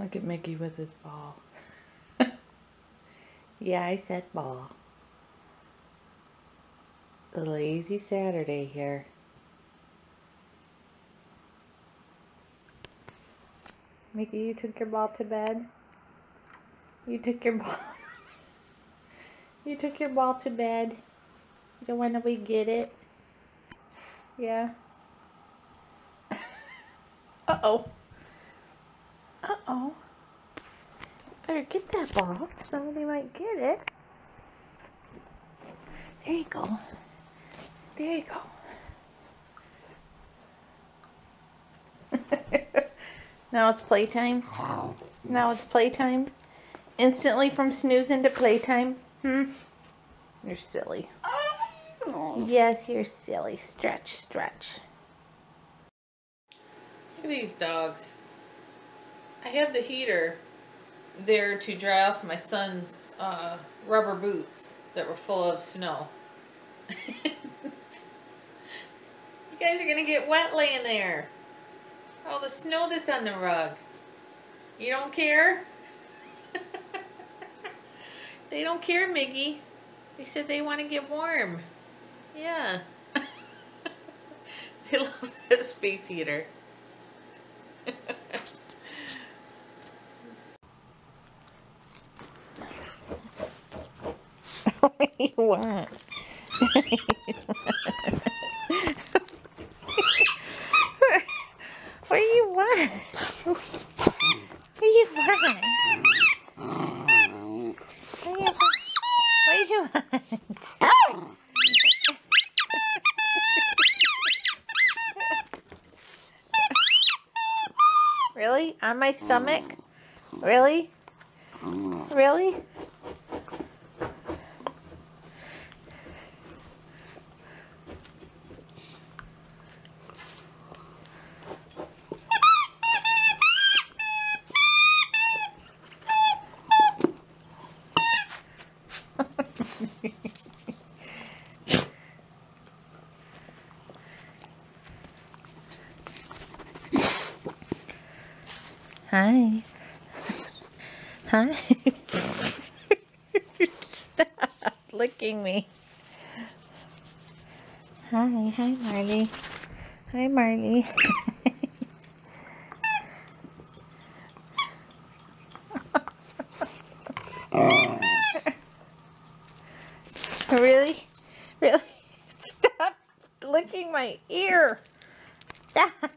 Look at Miggy with his ball. yeah, I said ball. A lazy Saturday here. Miggy, you took your ball to bed? You took your ball. you took your ball to bed. You don't want to we get it? Yeah. Uh-oh. Uh-oh. Better get that ball. Somebody might get it. There you go. There you go. now it's playtime. Now it's playtime. Instantly from snoozing to playtime. Hmm? You're silly. Yes, you're silly. Stretch, stretch. Look at these dogs. I have the heater there to dry off my son's uh, rubber boots that were full of snow. you guys are going to get wet laying there. All the snow that's on the rug. You don't care? they don't care, Miggy. They said they want to get warm. Yeah. they love that space heater. what do you want? What do you want? What do you want? What do you want? What do you want? really? On my stomach? Really? Really? Hi. Hi. Stop licking me. Hi, hi Marley. Hi Marley. really? Really? Stop licking my ear. Stop.